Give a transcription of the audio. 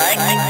I, I,